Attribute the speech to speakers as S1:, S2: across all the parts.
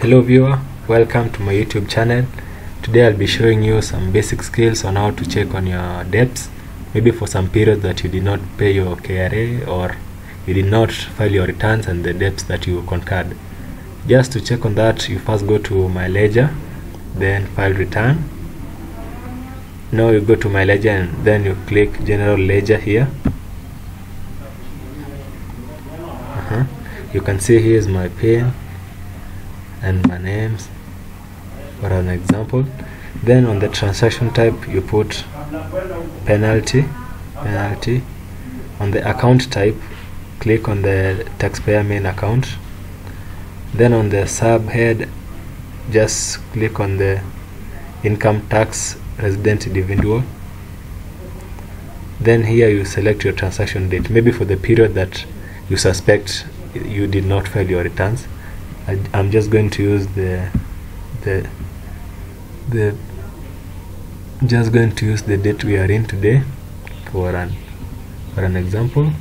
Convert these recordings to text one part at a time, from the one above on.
S1: Hello viewer, welcome to my YouTube channel. Today I'll be showing you some basic skills on how to check on your debts. Maybe for some period that you did not pay your KRA or you did not file your returns and the debts that you concurred. Just to check on that, you first go to my ledger, then file return. Now you go to my ledger and then you click general ledger here. Uh-huh. You can see here is my pin and my names for an example. Then on the transaction type you put penalty penalty. On the account type click on the taxpayer main account. Then on the subhead just click on the income tax resident individual. Then here you select your transaction date. Maybe for the period that you suspect you did not file your returns I, I'm just going to use the the the just going to use the date we are in today for an for an example.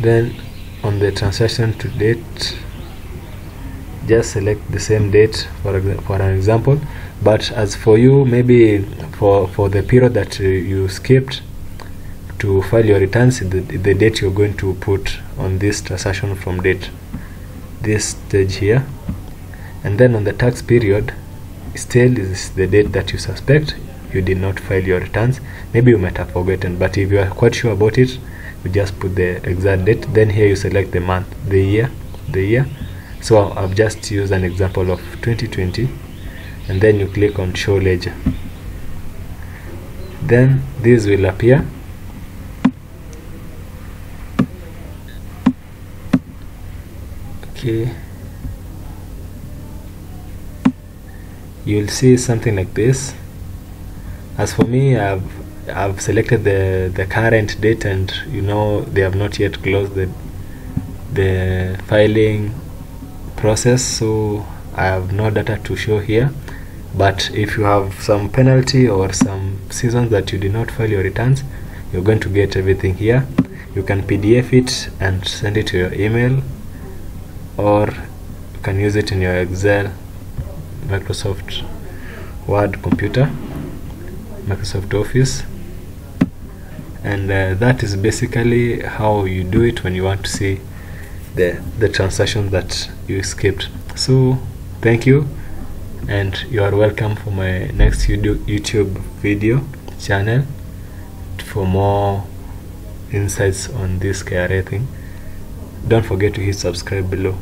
S1: Then on the transaction to date just select the same date for for an example. But as for you maybe for for the period that uh, you skipped to file your returns the, the date you're going to put on this transaction from date this stage here. And then on the tax period still is the date that you suspect. You did not file your returns. Maybe you might have forgotten but if you are quite sure about it you just put the exact date. Then here you select the month the year the year. So I've just used an example of 2020 and then you click on show ledger. Then this will appear okay. You'll see something like this. As for me I've I've selected the the current date and you know they have not yet closed the the filing process so I have no data to show here. But if you have some penalty or some seasons that you did not file your returns you're going to get everything here. You can PDF it and send it to your email or you can use it in your Excel Microsoft Word computer Microsoft Office. And uh, that is basically how you do it when you want to see the the transaction that you skipped. So thank you and you are welcome for my next YouTube video channel for more insights on this KRA thing don't forget to hit subscribe below